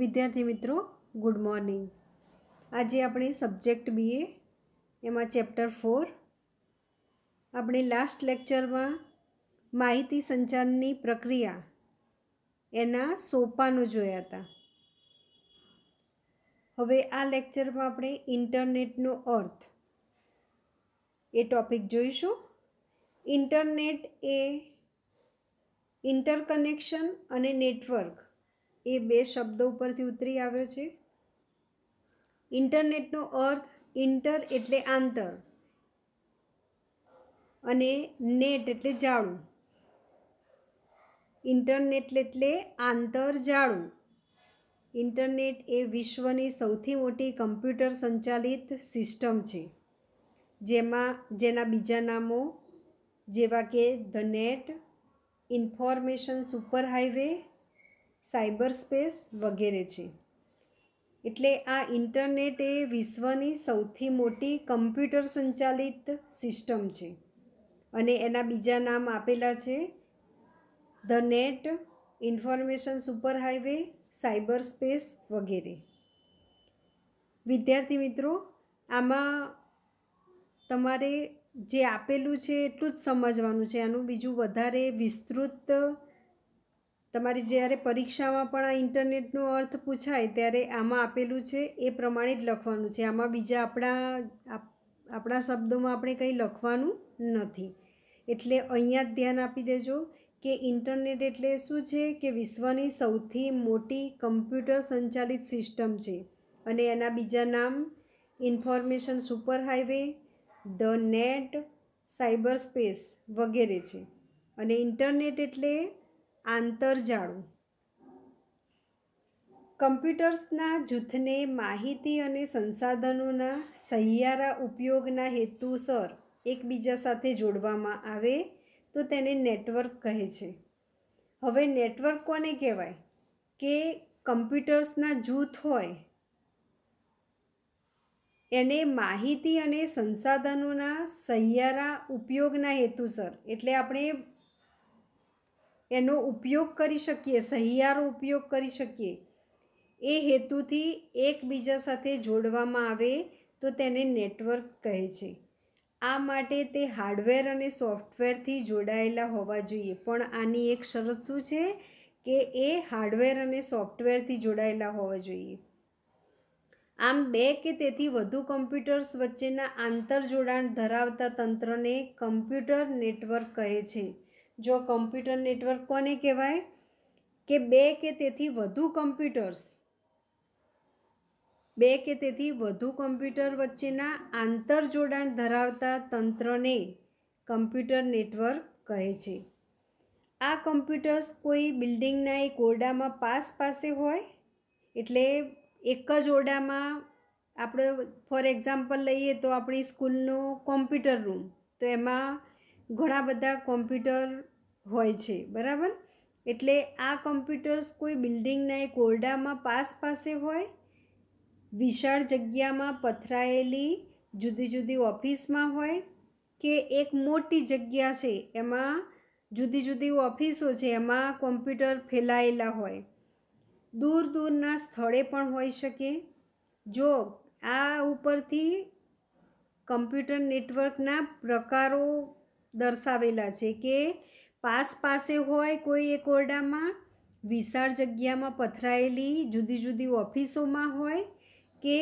વિદ્યાર્થી મિત્રો good morning આજે આપણે સબ્જેક્ટ બીએ એમાં ચેપ્ટર ફોર આપણે લાસ્ટ લેક્ચરમાં માહિતી સંચારની પ્રક્રિયા, એના સોપાનો જોયા હતા. હવે આ લેક્ચરમાં આપણે ઇન્ટરનેટનો અર્થ, એ ટોપિક જોઈશું. ઇન્ટરનેટ એ ઇન્ટરકનેક્શન અને નેટવર્ક એ બે શબ્દો ઉપરથી ઉતરી આવ્યો છે. ઇન્ટરનેટનો અર્થ ઇન્ટર એટલે આંતર અને નેટ એટલે જાળું ઇન્ટરનેટ એટલે આંતર જાળું ઇન્ટરનેટ એ વિશ્વની સૌથી મોટી કમ્પ્યુટર સંચાલિત સિસ્ટમ છે, જેમાં, જેના બીજા નામો જેવા કે the net, information superhighway cyberspace વગેરે છે. એટલે આ ઇન્ટરનેટ એ વિશ્વની સૌથી મોટી કમ્પ્યુટર સંચાલિત સિસ્ટમ છે. અને એના બીજા નામ આપેલા છે, the net information superhighway cyberspace વગેરે. વિદ્યાર્થી મિત્રો, આમાં તમારે જે આપેલું છે એટલું જ સમજવાનું છે. આનું બીજું વધારે વિસ્તૃત તમારી જ્યારે પરીક્ષામાં પણ આ ઇન્ટરનેટનો અર્થ પૂછાય, ત્યારે આમાં આપેલું છે, એ પ્રમાણે જ લખવાનું છે. આમાં બીજા આપણા આપણા શબ્દોમાં આપણે કંઈ લખવાનું નથી. એટલે અહીંયા જ ધ્યાન આપી દેજો કે ઇન્ટરનેટ એટલે શું છે કે વિશ્વની સૌથી મોટી કમ્પ્યુટર સંચાલિત સિસ્ટમ છે. અને એના બીજા નામ, information superhighway the net, cyberspace વગેરે છે. અને ઇન્ટરનેટ એટલે આંતરજાળું. કમ્પ્યુટર્સના જૂથને માહિતી અને સંસાધનોના સહિયારા ઉપયોગના હેતુસર એકબીજા સાથે જોડવામાં આવે તો તેને નેટવર્ક કહે છે. હવે નેટવર્ક કોને કહેવાય? કે કમ્પ્યુટર્સના જૂથ હોય, એને માહિતી અને સંસાધનોના સહિયારા ઉપયોગના હેતુસર, એટલે આપણે એનો ઉપયોગ કરી શકીએ, સહિયારો ઉપયોગ કરી શકીએ. એ હેતુથી એકબીજા સાથે જોડવામાં આવે તો તેને નેટવર્ક કહે છે. આ માટે તે હાર્ડવેર અને સોફ્ટવેરથી જોડાયેલા હોવા જોઈએ. પણ આની એક શરત શું છે કે એ હાર્ડવેર અને સોફ્ટવેરથી જોડાયેલા હોવા જોઈએ. આમ બે કે તેથી વધુ કમ્પ્યુટર્સ વચ્ચેના આંતરજોડાણ ધરાવતા તંત્રને કમ્પ્યુટર નેટવર્ક કહે છે. જો કમ્પ્યુટર નેટવર્ક કોને કહેવાય? કે બે કે તેથી વધુ કમ્પ્યુટર્સ. બે કે તેથી વધુ કમ્પ્યુટર વચ્ચેના આંતરજોડાણ ધરાવતા તંત્રને કમ્પ્યુટર નેટવર્ક કહે છે. આ કમ્પ્યુટર્સ કોઈ બિલ્ડિંગના એક ઓરડામાં પાસ પાસે હોય? એટલે એક જ ઓરડામાં આપણે, ફોર એક્ઝામ્પલ લઈએ તો આપણી સ્કૂલનો કોમ્પ્યુટર રૂમ, તો એમાં ઘણા બધા કોમ્પ્યુટર હોય છે, બરાબર? એટલે આ કોમ્પ્યુટર્સ કોઈ બિલ્ડિંગના એક ઓરડામાં પાસ પાસે હોય, વિશાળ જગ્યામાં પથરાયેલી જુદી જુદી ઓફિસમાં હોય કે એક મોટી જગ્યા છે, એમાં જુદી જુદી ઓફિસો છે, એમાં કોમ્પ્યુટર ફેલાયેલા હોય. દૂર દૂરના સ્થળે પણ હોઈ શકે. જો આ ઉપરથી કમ્પ્યુટર નેટવર્કના પ્રકારો દર્શાવેલા છે કે પાસ પાસે હોય કોઈ એક ઓરડામાં, વિશાળ જગ્યામાં પથરાયેલી જુદી જુદી ઓફિસોમાં હોય કે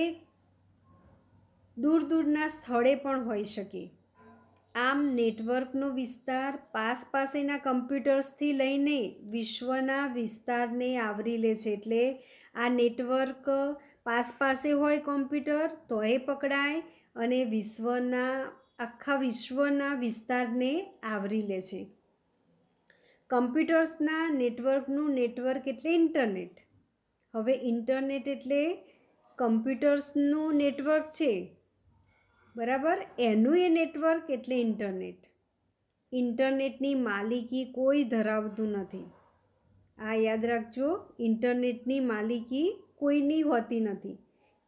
દૂર દૂરના સ્થળે પણ હોઈ શકે. આમ નેટવર્કનો વિસ્તાર પાસ પાસેના કમ્પ્યુટર્સથી લઈને વિશ્વના વિસ્તારને આવરી લે છે એટલે આ નેટવર્ક પાસ પાસે હોય કોમ્પ્યુટર, તોય પકડાય અને વિશ્વના આખા વિશ્વના વિસ્તારને આવરી લે છે. કમ્પ્યુટર્સના નેટવર્કનું નેટવર્ક એટલે ઇન્ટરનેટ. હવે ઇન્ટરનેટ એટલે કમ્પ્યુટર્સનું નેટવર્ક છે. બરાબર? એનું એ નેટવર્ક એટલે ઇન્ટરનેટ. ઇન્ટરનેટની માલિકી કોઈ ધરાવતું નથી. આ યાદ રાખજો, ઇન્ટરનેટની માલિકી કોઈની હોતી નથી.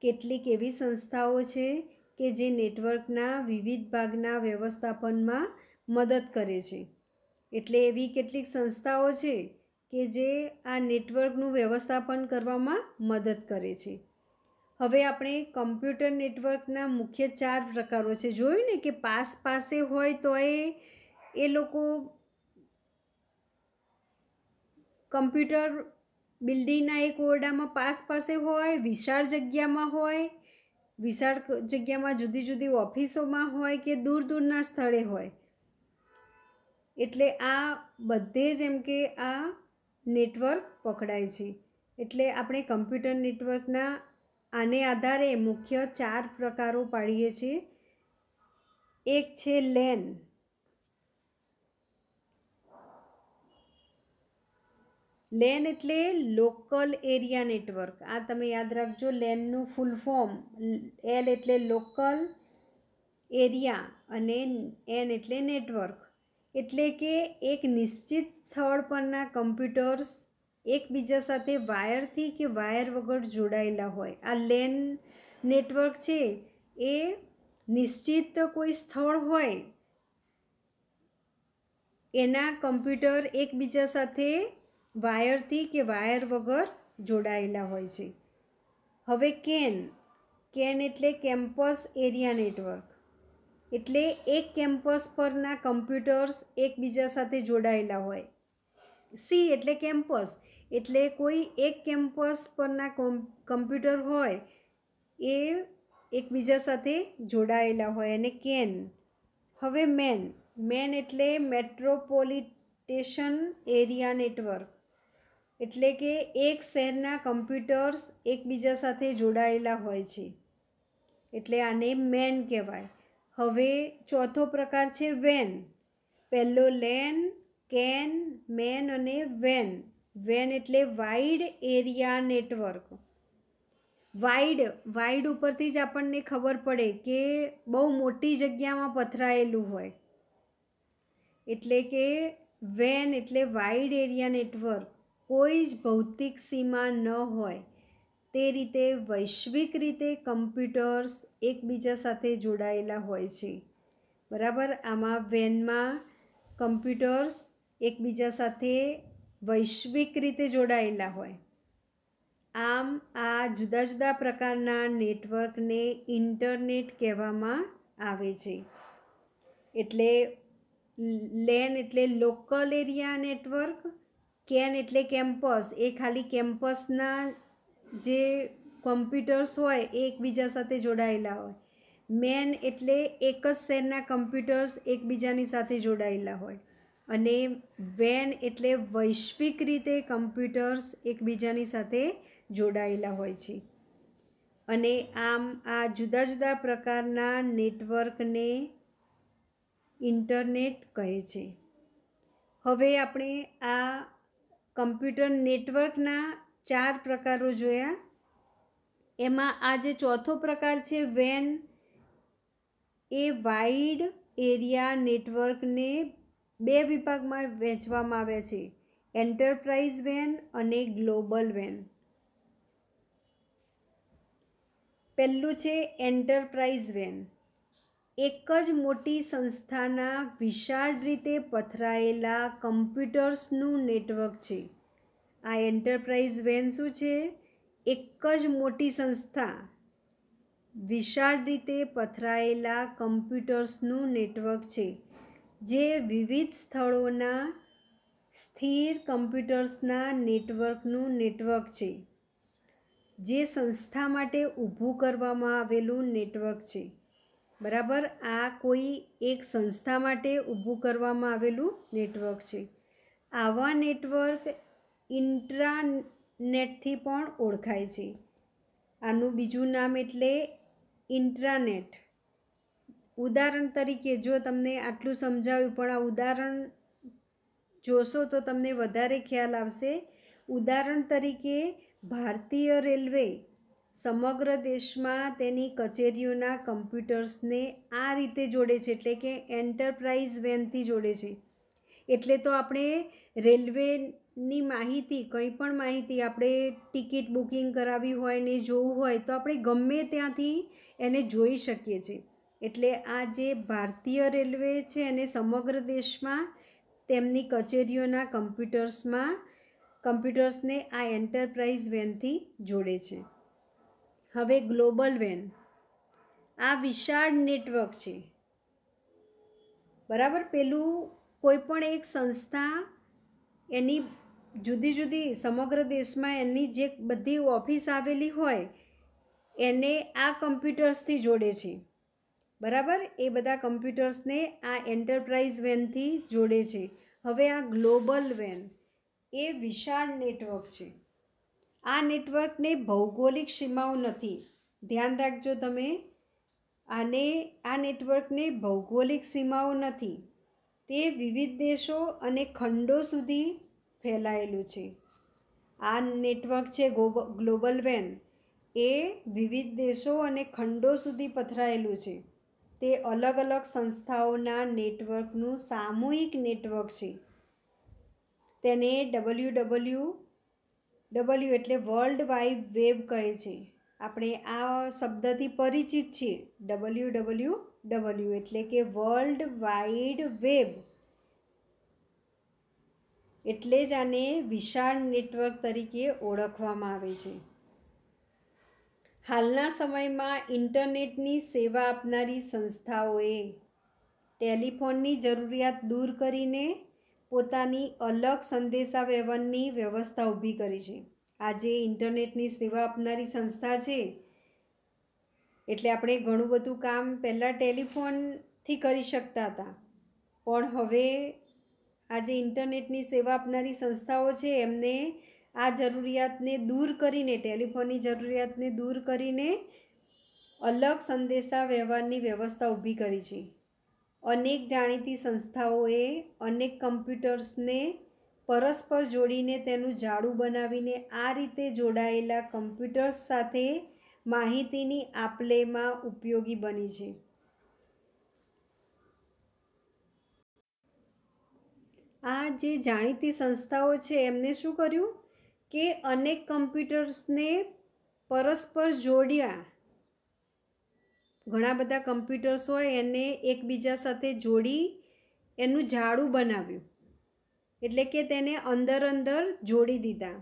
કેટલીક એવી સંસ્થાઓ છે કે જે નેટવર્કના વિવિધ ભાગના વ્યવસ્થાપનમાં મદદ કરે છે. એટલે એવી કેટલીક સંસ્થાઓ છે કે જે આ નેટવર્કનું વ્યવસ્થાપન કરવામાં મદદ કરે છે. હવે આપણે કમ્પ્યુટર નેટવર્કના મુખ્ય ચાર પ્રકારો છે. જોયું ને કે પાસ પાસે હોય તો એ એ લોકો કમ્પ્યુટર બિલ્ડિંગના એક ઓરડામાં પાસ પાસે હોય, વિશાળ જગ્યામાં હોય વિશાળ જગ્યામાં જુદી જુદી ઓફિસોમાં હોય કે દૂર દૂરના સ્થળે હોય. એટલે આ બધે જ એમ કે આ નેટવર્ક પકડાય છે. એટલે આપણે કમ્પ્યુટર નેટવર્કના આને આધારે મુખ્ય ચાર પ્રકારો પાડીએ છીએ. એક છે લેન. લેન એટલે લોકલ એરિયા નેટવર્ક. આ તમે યાદ રાખજો, લેનનું ફૂલ ફોર્મ, એલ એટલે લોકલ એરિયા અને એન એટલે નેટવર્ક. એટલે કે એક નિશ્ચિત સ્થળ પરના કમ્પ્યુટર્સ એકબીજા સાથે વાયરથી કે વાયર વગર જોડાયેલા હોય. આ લેન નેટવર્ક છે, એ નિશ્ચિત કોઈ સ્થળ હોય, એના કમ્પ્યુટર એકબીજા સાથે વાયરથી કે વાયર વગર જોડાયેલા હોય છે. હવે કેન કેન એટલે કેમ્પસ એરિયા નેટવર્ક. એટલે એક કેમ્પસ પરના કમ્પ્યુટર્સ એકબીજા સાથે જોડાયેલા હોય. સી એટલે કેમ્પસ. એટલે કોઈ એક કેમ્પસ પરના કમ્પ્યુટર હોય, એ એકબીજા સાથે જોડાયેલા હોય અને કેન. હવે મેન મેન એટલે મેટ્રોપોલિટેશન એરિયા નેટવર્ક. એટલે કે એક શહેરના કમ્પ્યુટર્સ એકબીજા સાથે જોડાયેલા હોય છે. એટલે આને મેન કહેવાય. હવે ચોથો પ્રકાર છે વેન પહેલો લેન કેન મેન અને વેન વેન એટલે wide area network wide wide ઉપરથી જ આપણને ખબર પડે કે બહુ મોટી જગ્યામાં પથરાયેલું હોય. એટલે કે વેન એટલે વાઇડ એરિયા નેટવર્ક કોઈ જ ભૌતિક સીમા ન હોય, તે રીતે વૈશ્વિક રીતે કમ્પ્યુટર્સ એકબીજા સાથે જોડાયેલા હોય છે. બરાબર? આમાં વેનમાં કમ્પ્યુટર્સ એકબીજા સાથે વૈશ્વિક રીતે જોડાયેલા હોય. આમ આ જુદા જુદા પ્રકારના નેટવર્કને ઇન્ટરનેટ કહેવામાં આવે છે. એટલે લેન એટલે લોકલ એરિયા નેટવર્ક કેન એટલે કેમ્પસ. એ ખાલી કેમ્પસના જે કોમ્પ્યુટર્સ હોય, એ એકબીજા સાથે જોડાયેલા હોય. મેન એટલે એક જ શહેરના કમ્પ્યુટર્સ એકબીજાની સાથે જોડાયેલા હોય. અને વેન એટલે વૈશ્વિક રીતે કમ્પ્યુટર્સ એકબીજાની સાથે જોડાયેલા હોય છે. અને આમ આ જુદા જુદા પ્રકારના નેટવર્કને ઇન્ટરનેટ કહે છે. હવે આપણે આ કમ્પ્યુટર નેટવર્કના ચાર પ્રકારો જોયા. એમાં આ જે ચોથો પ્રકાર છે, વેન, એ વાઇડ એરિયા નેટવર્કને બે વિભાગમાં વહેંચવામાં આવે છે, એન્ટરપ્રાઇઝ વેન અને ગ્લોબલ વેન. પહેલું છે, એન્ટરપ્રાઇઝ વેન. એક જ મોટી સંસ્થાના વિશાળ રીતે પથરાયેલા કમ્પ્યુટર્સનું નેટવર્ક છે. આ એન્ટરપ્રાઇઝ વેન શું છે? એક જ મોટી સંસ્થા વિશાળ રીતે પથરાયેલા કમ્પ્યુટર્સનું નેટવર્ક છે, જે વિવિધ સ્થળોના સ્થિર કમ્પ્યુટર્સના નેટવર્કનું નેટવર્ક છે, જે સંસ્થા માટે ઊભું કરવામાં આવેલું નેટવર્ક છે. બરાબર? આ કોઈ એક સંસ્થા માટે ઊભું કરવામાં આવેલું નેટવર્ક છે. આવા નેટવર્ક ઇન્ટ્રાનેટથી પણ ઓળખાય છે. આનું બીજું નામ એટલે ઇન્ટ્રાનેટ. ઉદાહરણ તરીકે, જો તમને આટલું સમજાવ્યું, પણ આ ઉદાહરણ જોશો તો તમને વધારે ખ્યાલ આવશે. ઉદાહરણ તરીકે, ભારતીય રેલવે સમગ્ર દેશમાં તેની કચેરીઓના કમ્પ્યુટર્સને આ રીતે જોડે છે, એટલે કે એન્ટરપ્રાઇઝ વેનથી જોડે છે. એટલે તો આપણે રેલવેની માહિતી, કંઈ પણ માહિતી આપણે ટિકિટ બુકિંગ કરાવી હોય ને જોવું હોય, તો આપણે ગમે ત્યાંથી એને જોઈ શકીએ છીએ. એટલે આ જે ભારતીય રેલવે છે એને સમગ્ર દેશમાં તેમની કચેરીઓના કમ્પ્યુટર્સમાં, કમ્પ્યુટર્સને આ એન્ટરપ્રાઇઝ વેનથી જોડે છે. હવે ગ્લોબલ વેન. આ વિશાળ નેટવર્ક છે. બરાબર? પેલું કોઈ પણ એક સંસ્થા એની જુદી જુદી સમગ્ર દેશમાં એની જે બધી ઓફિસ આવેલી હોય, એને આ કમ્પ્યુટર્સથી જોડે છે. બરાબર? એ બધા કમ્પ્યુટર્સને આ એન્ટરપ્રાઇઝ વેનથી જોડે છે. હવે આ ગ્લોબલ વેન. એ વિશાળ નેટવર્ક છે. આ નેટવર્કને ભૌગોલિક સીમાઓ નથી. ધ્યાન રાખજો તમે, આને, આ નેટવર્કને ભૌગોલિક સીમાઓ નથી. તે વિવિધ દેશો અને ખંડો સુધી ફેલાયેલું છે. આ નેટવર્ક છે ગ્લોબલ વેન. એ વિવિધ દેશો અને ખંડો સુધી પથરાયેલું છે. તે અલગ અલગ સંસ્થાઓના નેટવર્કનું સામૂહિક નેટવર્ક છે. તેને ડબલ્યુ ડબલ્યુ ડબલ્યુ એટલે વર્લ્ડ વાઇડ વેબ કહે છે. આપણે આ શબ્દથી પરિચિત છીએ. ડબલ્યુ ડબલ્યુ ડબલ્યુ એટલે કે વર્લ્ડ વાઇડ વેબ એટલે જ આને વિશાળ નેટવર્ક તરીકે ઓળખવામાં આવે છે. હાલના સમયમાં ઇન્ટરનેટની સેવા આપનારી સંસ્થાઓએ ટેલિફોનની જરૂરિયાત દૂર કરીને પોતાની અલગ સંદેશા વ્યવહારની વ્યવસ્થા ઊભી કરી છે. આજે ઇન્ટરનેટની સેવા આપનારી સંસ્થા છે. એટલે આપણે ઘણું બધું કામ પહેલાં ટેલિફોનથી કરી શકતા હતા. પણ હવે આજે ઇન્ટરનેટની સેવા આપનારી સંસ્થાઓ છે, એમને આ જરૂરિયાતને દૂર કરીને, ટેલિફોનની જરૂરિયાતને દૂર કરીને અલગ સંદેશા વ્યવહારની વ્યવસ્થા ઊભી કરી છે. અનેક જાણીતી સંસ્થાઓએ અનેક કમ્પ્યુટર્સને પરસ્પર જોડીને તેનું જાડું બનાવીને આ રીતે જોડાયેલા કમ્પ્યુટર્સ સાથે માહિતીની આપલેમાં ઉપયોગી બની છે. આ જે જાણીતી સંસ્થાઓ છે, એમને શું કર્યું? કે અનેક કમ્પ્યુટર્સને પરસ્પર જોડ્યા ઘણા બધા કમ્પ્યુટર્સ હોય, એને એકબીજા સાથે જોડી એનું ઝાડું બનાવ્યું. એટલે કે તેને અંદર અંદર જોડી દીધા.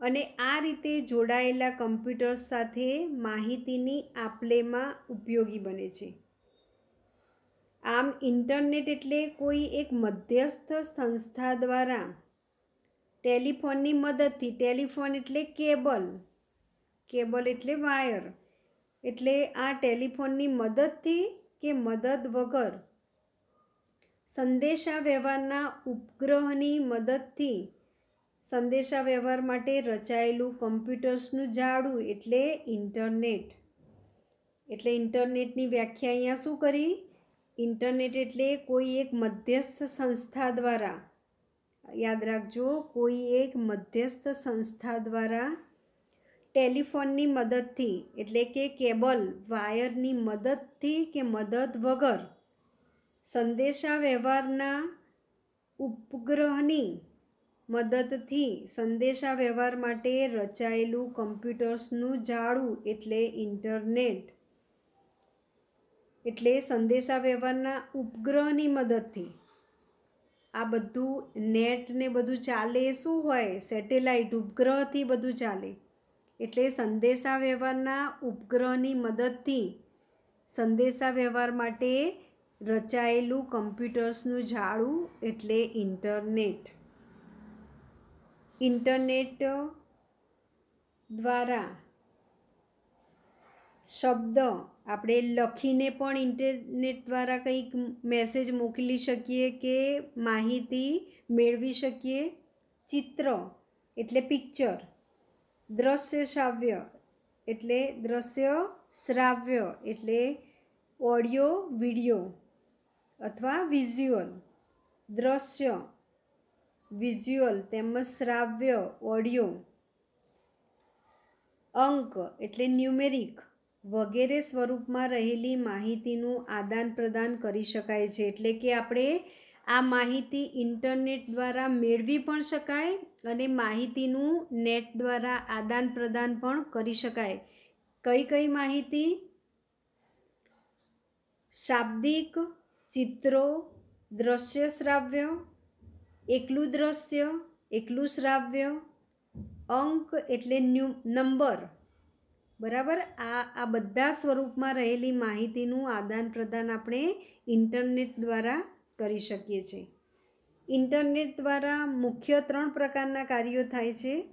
અને આ રીતે જોડાયેલા કમ્પ્યુટર્સ સાથે માહિતીની આપલેમાં ઉપયોગી બને છે. આમ ઇન્ટરનેટ એટલે કોઈ એક મધ્યસ્થ સંસ્થા દ્વારા ટેલિફોનની મદદથી ટેલિફોન એટલે કેબલ કેબલ એટલે વાયર એટલે આ ટેલિફોનની મદદથી કે મદદ વગર સંદેશા વ્યવહારના ઉપગ્રહની મદદથી સંદેશા વ્યવહાર માટે રચાયેલું કમ્પ્યુટર્સનું જાડું એટલે ઇન્ટરનેટ. એટલે ઇન્ટરનેટની વ્યાખ્યા અહીંયા શું કરી? ઇન્ટરનેટ એટલે કોઈ એક મધ્યસ્થ સંસ્થા દ્વારા. યાદ રાખજો, કોઈ એક મધ્યસ્થ સંસ્થા દ્વારા ટેલિફોનની મદદથી, એટલે કે કેબલ વાયરની મદદથી કે મદદ વગર સંદેશા વ્યવહારના ઉપગ્રહની મદદથી સંદેશા વ્યવહાર માટે રચાયેલું કમ્પ્યુટર્સનું જાળું એટલે ઇન્ટરનેટ. એટલે સંદેશા વ્યવહારના ઉપગ્રહની મદદથી. આ બધું નેટ ને બધું ચાલે, શું હોય? સેટેલાઇટ ઉપગ્રહથી બધું ચાલે. એટલે સંદેશા વ્યવહારના ઉપગ્રહની મદદથી સંદેશા વ્યવહાર માટે રચાયેલું કમ્પ્યુટર્સનું જાળું એટલે ઇન્ટરનેટ. ઇન્ટરનેટ દ્વારા શબ્દ આપણે લખીને પણ ઇન્ટરનેટ દ્વારા કંઈક મેસેજ મોકલી શકીએ કે માહિતી મેળવી શકીએ. ચિત્ર એટલે પિક્ચર. દ્રશ્ય શ્રાવ્ય એટલે દ્રશ્ય શ્રાવ્ય એટલે ઓડિયો, વિડિયો અથવા વિઝ્યુઅલ. દ્રશ્ય, વિઝ્યુઅલ તેમજ શ્રાવ્ય, ઓડિયો. અંક એટલે ન્યુમેરિક વગેરે સ્વરૂપમાં રહેલી માહિતીનું આદાન પ્રદાન કરી શકાય છે. એટલે કે આપણે આ માહિતી ઇન્ટરનેટ દ્વારા મેળવી પણ શકાય અને માહિતીનું નેટ દ્વારા આદાન પ્રદાન પણ કરી શકાય. કઈ કઈ માહિતી? શાબ્દિક, ચિત્રો, દ્રશ્ય શ્રાવ્ય, એકલું દ્રશ્ય, એકલું શ્રાવ્ય, અંક એટલે ન્યૂ, નંબર. બરાબર? આ આ બધા સ્વરૂપમાં રહેલી માહિતીનું આદાન પ્રદાન આપણે ઇન્ટરનેટ દ્વારા કરી શકીએ છીએ. ઇન્ટરનેટ દ્વારા મુખ્ય ત્રણ પ્રકારના કાર્યો થાય છે.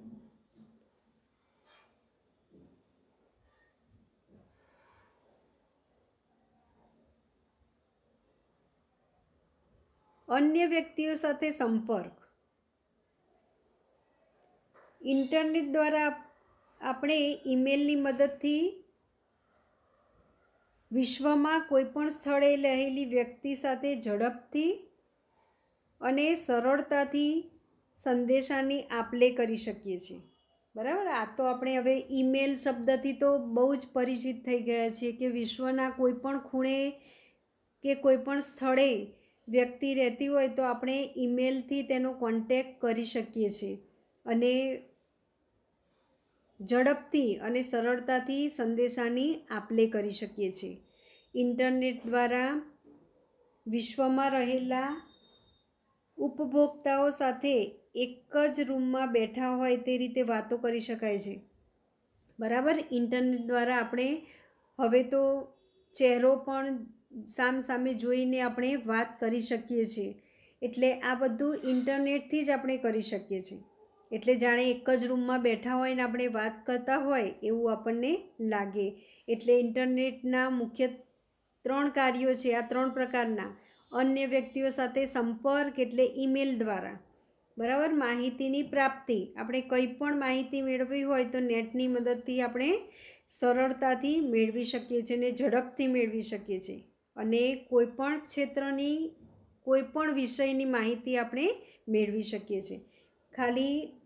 અન્ય વ્યક્તિઓ સાથે સંપર્ક. ઇન્ટરનેટ દ્વારા આપણે ઈમેલની મદદથી વિશ્વમાં કોઈપણ સ્થળે રહેલી વ્યક્તિ સાથે ઝડપથી અને સરળતાથી સંદેશાની આપલે કરી શકીએ છીએ. બરાબર? આ તો આપણે હવે ઈમેલ શબ્દથી તો બહુ જ પરિચિત થઈ ગયા છીએ કે વિશ્વના કોઈપણ ખૂણે કે કોઈપણ સ્થળે વ્યક્તિ રહેતી હોય તો આપણે ઈમેલથી તેનો કોન્ટેક કરી શકીએ છીએ. અને ઝડપથી અને સરળતાથી સંદેશાની આપલે કરી શકીએ છીએ. ઇન્ટરનેટ દ્વારા વિશ્વમાં રહેલા ઉપભોક્તાઓ સાથે એક જ રૂમમાં બેઠા હોય તે રીતે વાતો કરી શકાય છે. બરાબર? ઇન્ટરનેટ દ્વારા આપણે હવે તો ચહેરો પણ સામ સામે જોઈને આપણે વાત કરી શકીએ છીએ. એટલે આ બધું ઇન્ટરનેટથી જ આપણે કરી શકીએ છીએ. એટલે જાણે એક જ રૂમમાં બેઠા હોય ને આપણે વાત કરતા હોય એવું આપણને લાગે. એટલે ઇન્ટરનેટના મુખ્ય ત્રણ કાર્યો છે, આ ત્રણ પ્રકારના. અન્ય વ્યક્તિઓ સાથે સંપર્ક એટલે ઈમેલ દ્વારા. બરાબર? માહિતીની પ્રાપ્તિ. આપણે કંઈ પણ માહિતી મેળવવી હોય તો નેટની મદદથી આપણે સરળતાથી મેળવી શકીએ છીએ અને ઝડપથી મેળવી શકીએ છીએ. અને કોઈપણ ક્ષેત્રની કોઈપણ વિષયની માહિતી આપણે મેળવી શકીએ છીએ. ખાલી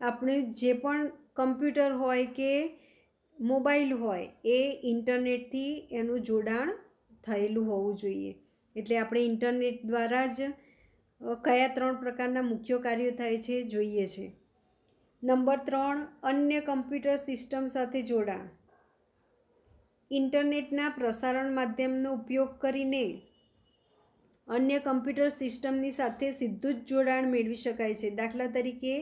આપણે જે પણ કમ્પ્યુટર હોય કે મોબાઈલ હોય, એ ઇન્ટરનેટથી એનું જોડાણ થયેલું હોવું જોઈએ. એટલે આપણે ઇન્ટરનેટ દ્વારા જ કયા ત્રણ પ્રકારના મુખ્ય કાર્યો થાય છે જોઈએ છે. નંબર ત્રણ, અન્ય કમ્પ્યુટર સિસ્ટમ સાથે જોડાણ. ઇન્ટરનેટના પ્રસારણ માધ્યમનો ઉપયોગ કરીને અન્ય કમ્પ્યુટર સિસ્ટમની સાથે સીધું જ જોડાણ મેળવી શકાય છે. દાખલા તરીકે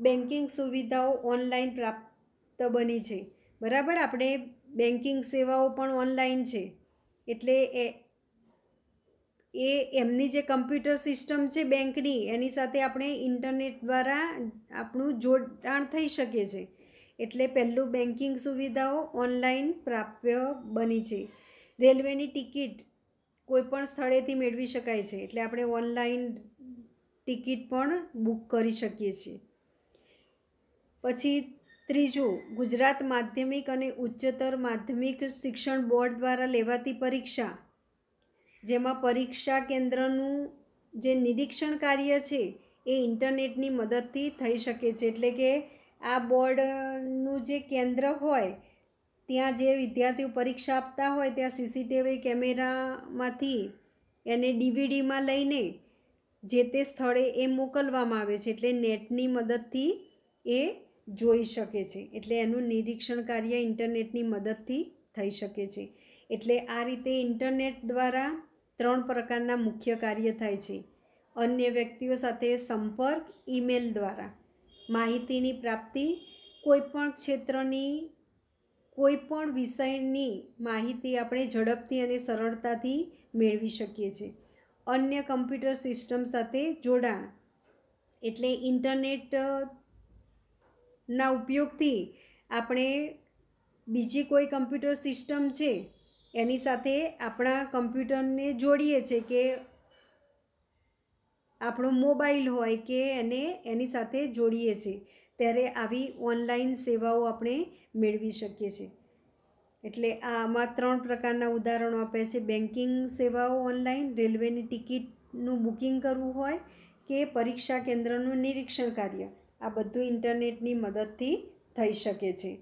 બેન્કિંગ સુવિધાઓ ઓનલાઈન પ્રાપ્ત બની છે. બરાબર? આપણે બેન્કિંગ સેવાઓ પણ ઓનલાઈન છે. એટલે એ એ એમની જે કમ્પ્યુટર સિસ્ટમ છે બેંકની, એની સાથે આપણે ઇન્ટરનેટ દ્વારા આપણું જોડાણ થઈ શકે છે. એટલે પહેલું બેન્કિંગ સુવિધાઓ ઓનલાઈન પ્રાપ્ય બની છે. રેલવેની ટિકિટ કોઈપણ સ્થળેથી મેળવી શકાય છે. એટલે આપણે ઓનલાઈન ટિકિટ પણ બુક કરી શકીએ છીએ. પછી ત્રીજું, ગુજરાત માધ્યમિક અને ઉચ્ચતર માધ્યમિક શિક્ષણ બોર્ડ દ્વારા લેવાતી પરીક્ષા, જેમાં પરીક્ષા કેન્દ્રનું જે નિરીક્ષણ કાર્ય છે એ ઇન્ટરનેટની મદદથી થઈ શકે છે. એટલે કે આ બોર્ડનું જે કેન્દ્ર હોય, ત્યાં જે વિદ્યાર્થીઓ પરીક્ષા આપતા હોય, ત્યાં સીસીટીવી કેમેરામાંથી એને ડીવીડીમાં લઈને જે તે સ્થળે એ મોકલવામાં આવે છે. એટલે નેટની મદદથી એ જોઈ શકે છે. એટલે એનું નિરીક્ષણ કાર્ય ઇન્ટરનેટની મદદથી થઈ શકે છે. એટલે આ રીતે ઇન્ટરનેટ દ્વારા ત્રણ પ્રકારના મુખ્ય કાર્ય થાય છે. અન્ય વ્યક્તિઓ સાથે સંપર્ક, ઈમેલ દ્વારા. માહિતીની પ્રાપ્તિ, કોઈપણ ક્ષેત્રની, કોઈપણ વિષયની માહિતી આપણે ઝડપથી અને સરળતાથી મેળવી શકીએ છીએ. અન્ય કમ્પ્યુટર સિસ્ટમ સાથે જોડાણ. એટલે ઇન્ટરનેટ ના ઉપયોગથી આપણે બીજી કોઈ કમ્પ્યુટર સિસ્ટમ છે, એની સાથે આપણા કમ્પ્યુટરને જોડીએ છીએ કે આપણો મોબાઈલ હોય કે એને એની સાથે જોડીએ છીએ ત્યારે આવી ઓનલાઈન સેવાઓ આપણે મેળવી શકીએ છીએ એટલે આમાં ત્રણ પ્રકારના ઉદાહરણો આપ્યા છે. બેન્કિંગ સેવાઓ ઓનલાઈન, રેલવેની ટિકિટનું બુકિંગ કરવું હોય કે પરીક્ષા કેન્દ્રનું નિરીક્ષણ કાર્ય. આ બધું ઇન્ટરનેટની મદદથી થઈ શકે છે.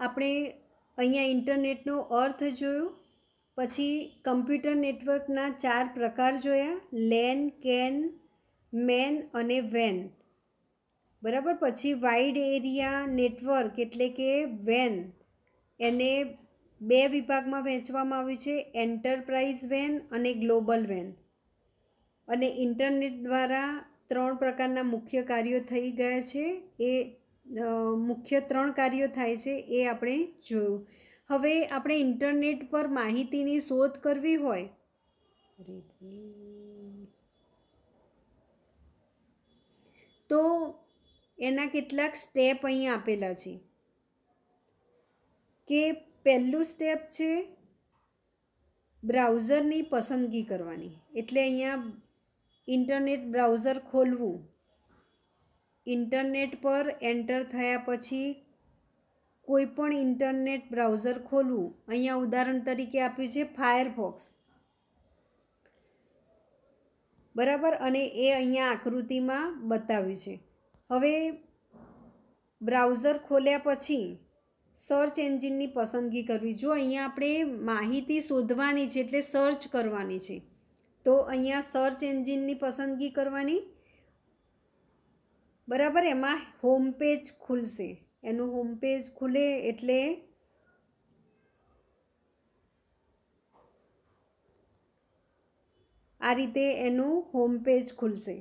આપણે અહીંયા ઇન્ટરનેટનો અર્થ જોયો, પછી કમ્પ્યુટર નેટવર્કના ચાર પ્રકાર જોયા, લેન, કેન, મેન અને વેન. બરાબર? પછી વાઇડ એરિયા નેટવર્ક એટલે કે વેન. એને બે વિભાગમાં વહેંચવામાં આવ્યું છે, એન્ટરપ્રાઇઝ વેન અને ગ્લોબલ વેન. અને ઇન્ટરનેટ દ્વારા ત્રણ પ્રકારના મુખ્ય કાર્યો થઈ ગયા છે. એ મુખ્ય ત્રણ કાર્યો થાય છે એ આપણે જોયું. હવે આપણે ઇન્ટરનેટ પર માહિતીની શોધ કરવી હોય. તો એના કેટલાક સ્ટેપ અહીં આપેલા છે. કે પહેલું સ્ટેપ છે બ્રાઉઝરની પસંદગી કરવાની. એટલે અહીંયા ઇન્ટરનેટ બ્રાઉઝર ખોલવું. ઇન્ટરનેટ પર એન્ટર થયા પછી કોઈ પણ ઇન્ટરનેટ બ્રાઉઝર ખોલવું. અહીંયા ઉદાહરણ તરીકે આપ્યું છે ફાયરફોક્સ બરાબર? અને એ અહીંયા આકૃતિમાં બતાવ્યું છે. હવે બ્રાઉઝર ખોલ્યા પછી સર્ચ એન્જિનની પસંદગી કરવી. જો અહીંયા આપણે માહિતી શોધવાની છે એટલે સર્ચ કરવાની છે. તો અહીંયા સર્ચ એન્જિનની પસંદગી કરવાની. બરાબર, એમાં હોમ પેજ ખુલશે. એનું હોમ પેજ ખુલે એટલે આ રીતે એનું હોમ પેજ ખુલશે.